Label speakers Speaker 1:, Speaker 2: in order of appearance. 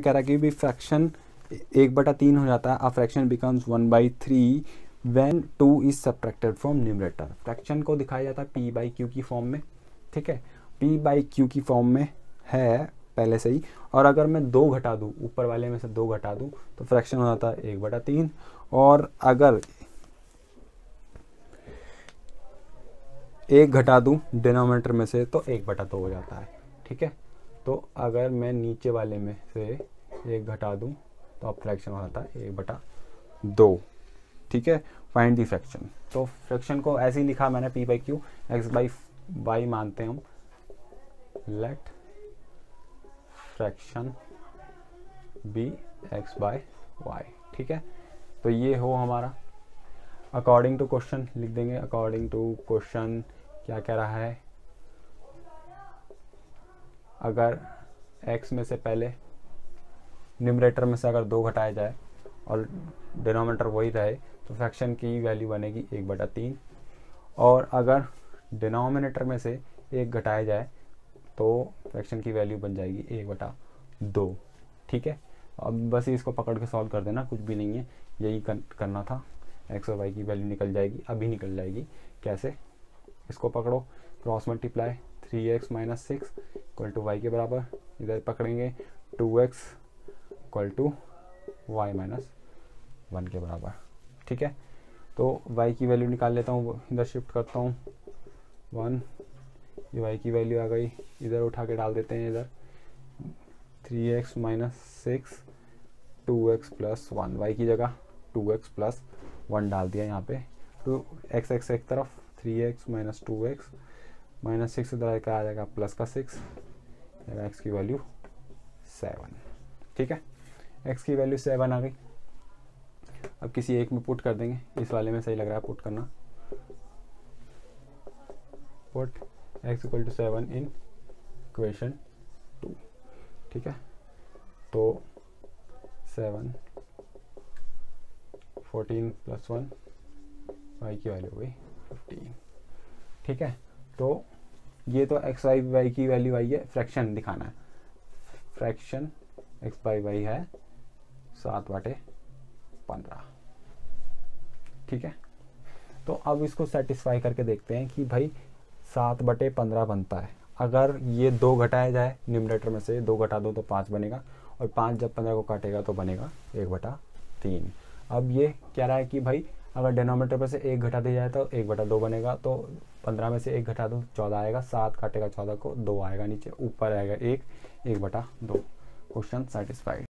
Speaker 1: कह रहा है कि भी फ्रैक्शन एक बटा तीन हो जाता है a fraction becomes one by three when two is subtracted from numerator fraction को दिखाया जाता है पी बाई क्यू की फॉर्म में, ठीक है? पी बाई क्यू की फॉर्म में है, पहले से ही। और अगर मैं दो घटा दूँ, ऊपर वाले में से दो घटा दूँ तो फ्रैक्शन हो जाता है एक बटा तीन। और अगर एक घटा दूँ डिनोमीटर में से तो एक बटा दो हो जाता है, ठीक है? तो अगर मैं नीचे वाले में से एक घटा दूँ तो अब फ्रैक्शन हो जाता है एक बटा दो, ठीक है? फाइंड दी फ्रैक्शन तो फ्रैक्शन को ऐसे ही लिखा मैंने p by q x by y मानते हम। Let fraction be x by y ठीक है? तो ये हो हमारा। अकॉर्डिंग टू क्वेश्चन लिख देंगे। अकॉर्डिंग टू क्वेश्चन क्या कह रहा है? अगर x में से पहले न्यूमरेटर में से अगर दो घटाया जाए और डिनोमीटर वही रहे तो फ्रैक्शन की वैल्यू बनेगी एक बटा तीन। और अगर डिनोमिनेटर में से एक घटाया जाए तो फ्रैक्शन की वैल्यू बन जाएगी एक बटा दो। ठीक है? अब बस इसको पकड़ के सॉल्व कर देना कुछ भी नहीं है। यही कर, करना था। एक्स और वाई की वैल्यू निकल जाएगी अभी निकल जाएगी। कैसे? इसको पकड़ो। Cross multiply three x minus six equal to y के बराबर, इधर पकड़ेंगे two x equal to y minus one के बराबर, ठीक है? तो वाई की वैल्यू निकाल लेता हूँ, इधर शिफ्ट करता हूँ वन ये वाई की वैल्यू आ गई, इधर उठा के डाल देते हैं इधर three x minus six two x plus one y की जगह टू एक्स प्लस वन डाल दिया यहाँ पे टू एक्स एक्स एक तरफ़ three x minus two x minus six इधर का आ जाएगा, प्लस का सिक्स एक्स की वैल्यू सेवन। ठीक है? एक्स की वैल्यू सेवन आ गई। अब किसी एक में पुट कर देंगे। इस वाले में सही लग रहा है, पुट करना। Put x equal to seven in equation two ठीक है? तो seven fourteen plus one y की वैल्यू हो गई फिफ्टीन ठीक है? तो ये तो एक्स वाई वाई की वैल्यू आई है फ्रैक्शन दिखाना है। फ्रैक्शन एक्स बाई वाई है सात बाटे पंद्रह। ठीक है? तो अब इसको सेटिस्फाई करके देखते हैं कि भाई सात बटे पंद्रह बनता है। अगर ये दो घटाया जाए न्यूमरेटर में से दो घटा दो तो पाँच बनेगा और पाँच जब पंद्रह को काटेगा तो बनेगा एक बटा तीन। अब ये क्या रहा है कि भाई अगर डिनोमीटर पर से एक घटा दिया जाए तो एक बटा दो बनेगा तो पंद्रह में से एक घटा दो, चौदह आएगा, सात काटेगा चौदह को, दो आएगा नीचे, ऊपर आएगा एक एक बटा दो। Question satisfied